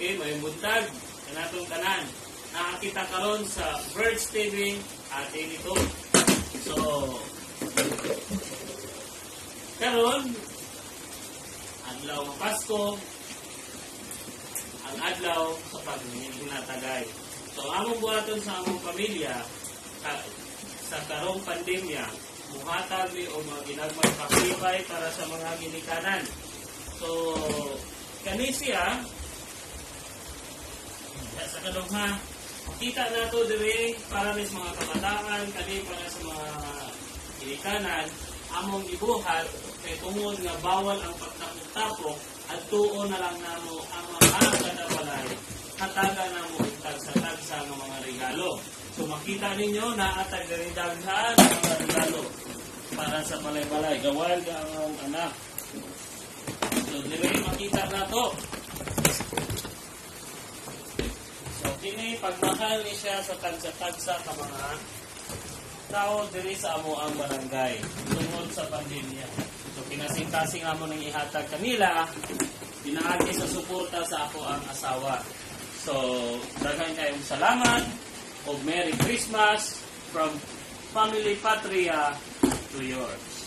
Okay, may buntag kanatong tanan. Nakakita karon sa Birds TV ate nito. So karon adlaw ng Pasko ang adlaw sa paghinatagay. So among buhaton sa among pamilya ka- sa karong pandemya muhatag mi o mga ginagmay paklibay para sa mga ginikanan. So kani siya Sa kadugha makita nato diri para sa mga kabataan kani para sa mga ginikanan among ibuhat kay tungod nga bawal ang pagtapok-tapok at tuon na lang namo ang mga kadabalay hataga namo itag sa tagsa ng mga regalo. So makita ninyo na atag diri daghan ang mga regalo para sa balay-balay. Gawal ka ang anak. So diri makita na to. So kini pagmahal ni siya sa tagsa-tagsa ka mga tao diri sa amo ang barangay tungod sa pandemya. So kinasing-kasing amo nang ihatag kanila pinaagi sa suporta sa ako ang asawa. So daghan kayong salamat o Merry Christmas from Family Patria to yours.